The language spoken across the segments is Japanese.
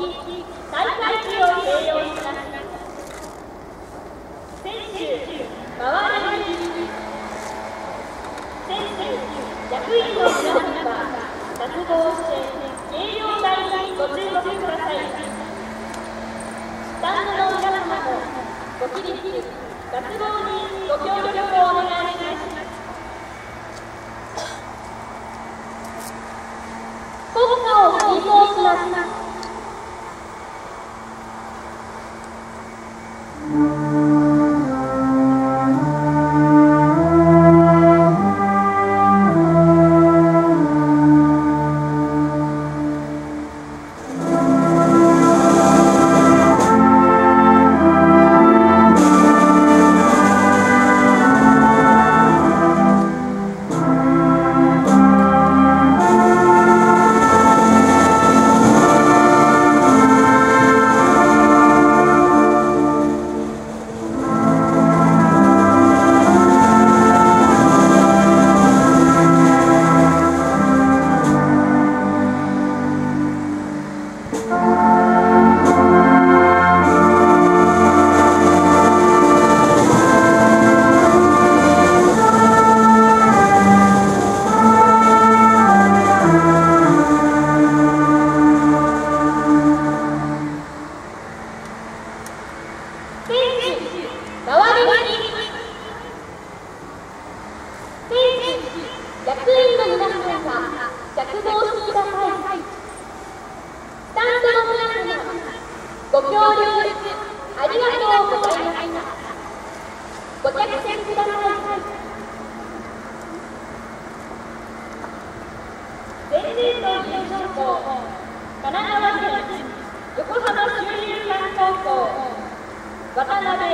旗大会旗を掲揚します選手周りに選手役員の皆様が脱帽して軽量台にご注目くださいスタンドの皆様もご起立脱帽にご協力をお願いします国歌を進行します。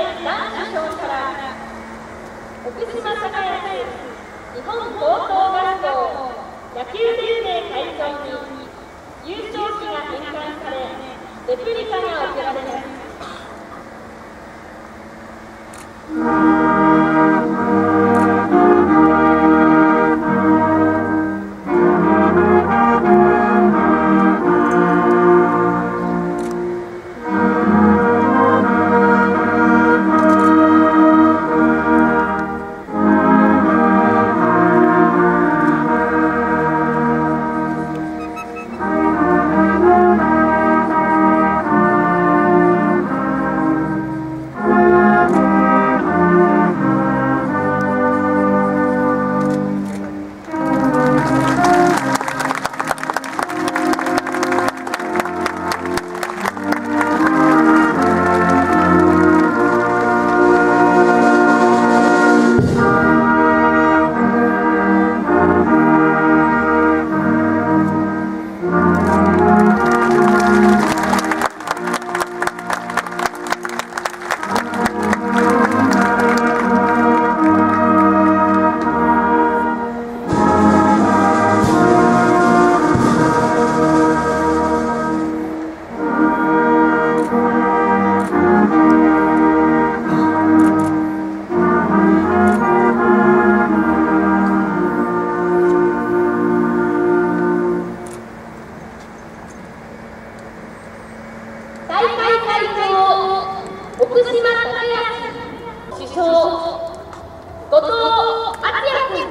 男子賞から奥島栄日本高等学校野球連盟会長に優勝旗が返還されレプリカが贈られます奥島隆康首相後藤敦也君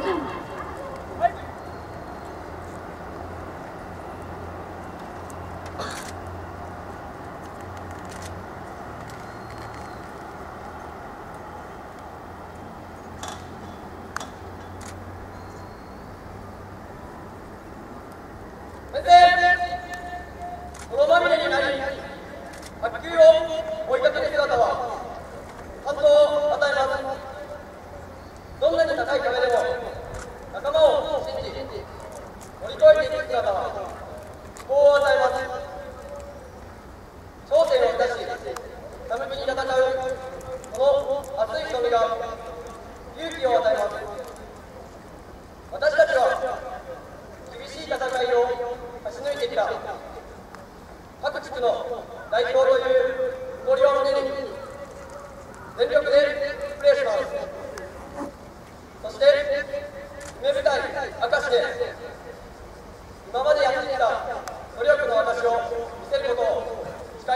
先生このまみれになり卓球を追いかける姿は Oh, patay.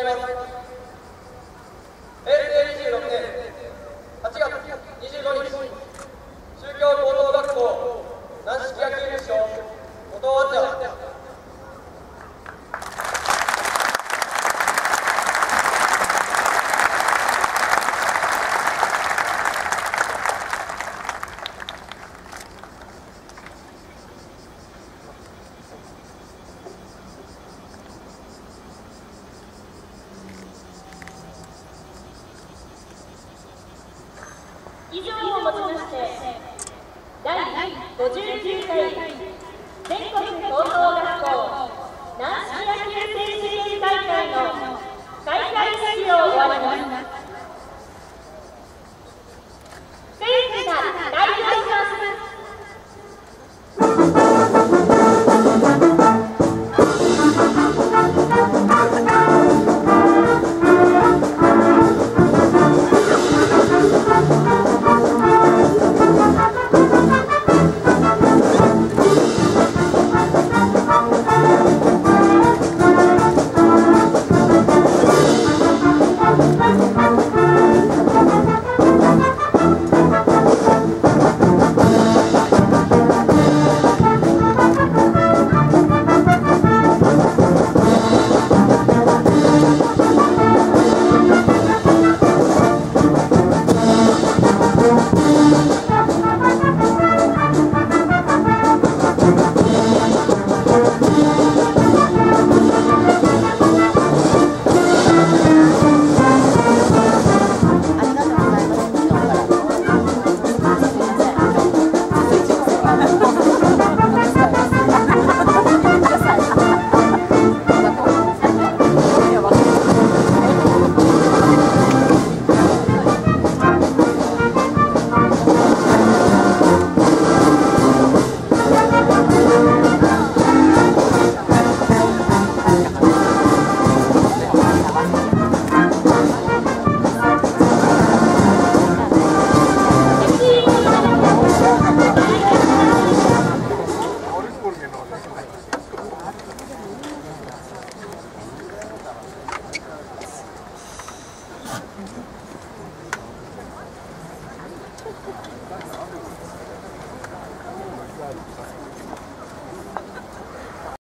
Right. をもちまして第59回全国高等学校軟式野球選手権大会